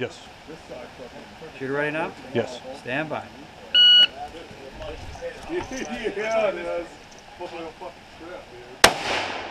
Yes. Shoot right now? Yes. Stand by. yeah, it is. Fucking dude.